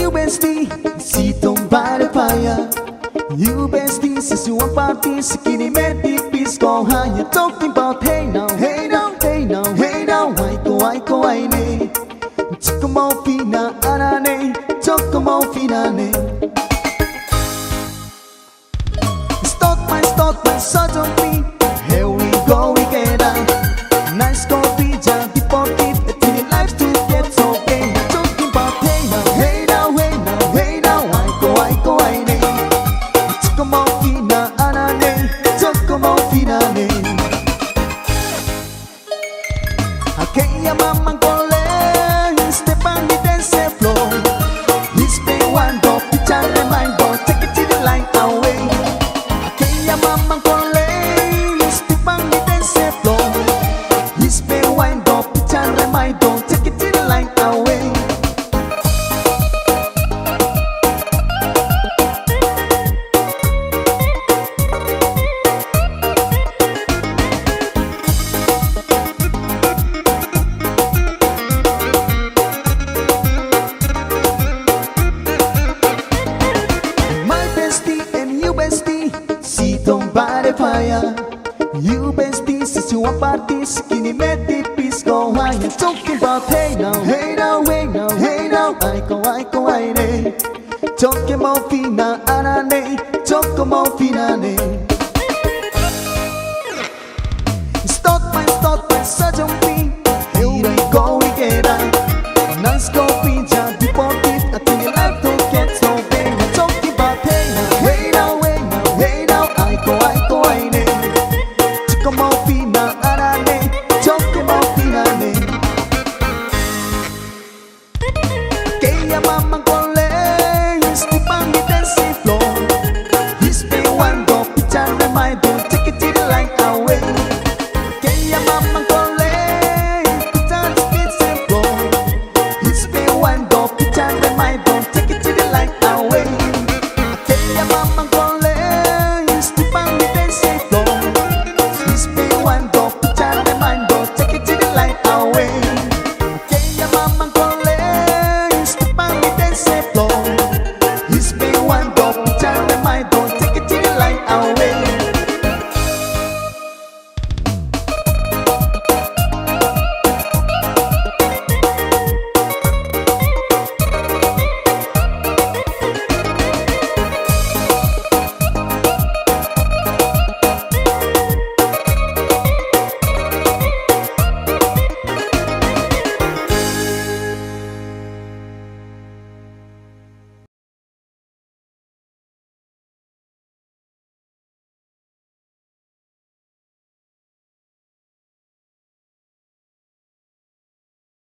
you bestie, sitting by the fire. You bestie, since you want party, skinny man, deep is go higher. Talking about hey now, hey now, hey now, hey now, why go, why go, I need. Chicamo fina, anane, chocamo fina, ne. Stop my, stop my, such papaya You besties, since your parties Skinny mad tipis go haya Talking about hey now, hey now, hey now, hey now I go, ay ko, ay ne Talkin' about fina, ara ne Talkin' about fina ne